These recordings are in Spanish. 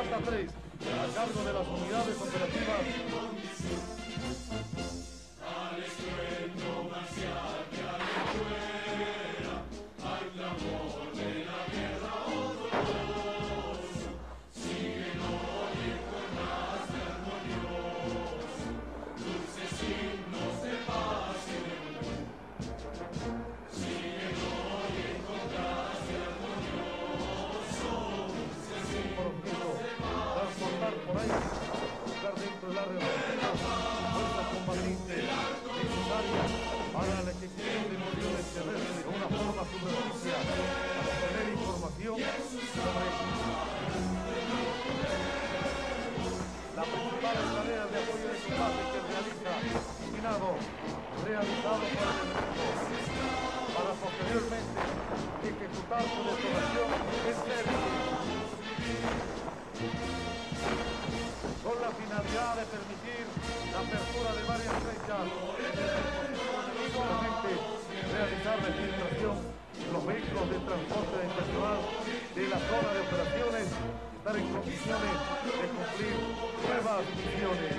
Fragata 3, a cargo de las unidades operativas fuerzas combatientes necesarias para la ejecución de municiones terrestres de una forma subrepticia para obtener información sobre las principales tareas de apoyo de combate que realiza realizado el enemigo, para posteriormente ejecutar su finalidad de permitir la apertura de varias fechas y solamente realizar la infiltración en los vehículos de transporte de personal de la zona de operaciones y estar en condiciones de cumplir nuevas misiones.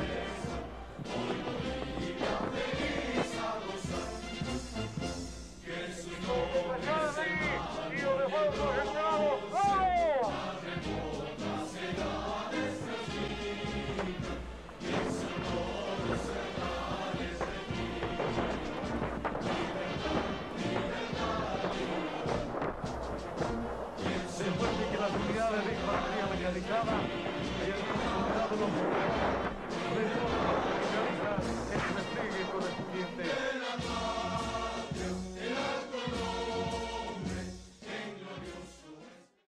Americana.